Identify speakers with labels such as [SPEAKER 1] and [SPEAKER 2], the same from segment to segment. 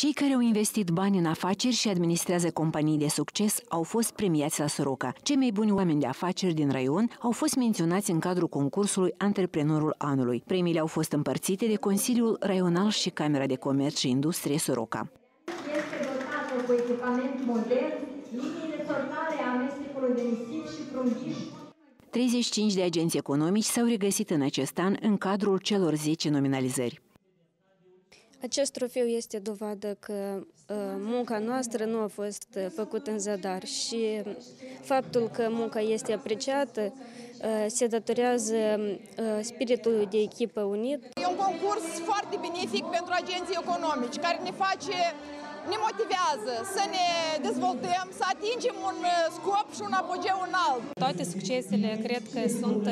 [SPEAKER 1] Cei care au investit bani în afaceri și administrează companii de succes au fost premiați la Soroca. Cei mai buni oameni de afaceri din raion au fost menționați în cadrul concursului Antreprenorul Anului. Premiile au fost împărțite de Consiliul Raional și Camera de Comerț și Industrie Soroca.
[SPEAKER 2] Este dotată cu echipament modern, linii de sortare a amestecului de nisip și prungiș
[SPEAKER 1] 35 de agenți economici s-au regăsit în acest an în cadrul celor 10 nominalizări.
[SPEAKER 3] Acest trofeu este dovadă că uh, munca noastră nu a fost uh, făcută în zadar și faptul că munca este apreciată uh, se datorează spiritului de echipă unit.
[SPEAKER 4] E un concurs foarte benefic pentru agenții economici care ne face ne motivează să ne dezvoltăm, să atingem un scop și un apogeu înalt.
[SPEAKER 5] Toate succesele cred că sunt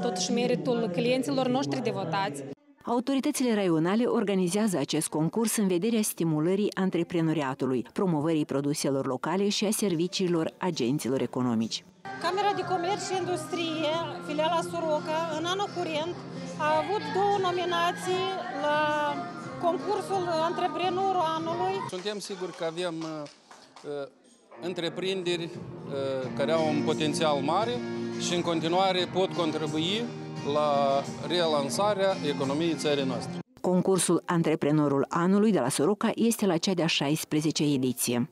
[SPEAKER 5] totuși meritul clienților noștri devotați.
[SPEAKER 1] Autoritățile raionale organizează acest concurs în vederea stimulării antreprenoriatului, promovării produselor locale și a serviciilor agenților economici.
[SPEAKER 6] Camera de Comerț și Industrie, filiala Soroca, în anul curent a avut două nominații la concursul Antreprenorul Anului.
[SPEAKER 7] Suntem siguri că avem uh, uh, întreprinderi uh, care au un potențial mare și în continuare pot contribui la relansarea economiei țării noastre.
[SPEAKER 1] Concursul Antreprenorul Anului de la Soroca este la cea de-a 16 ediție.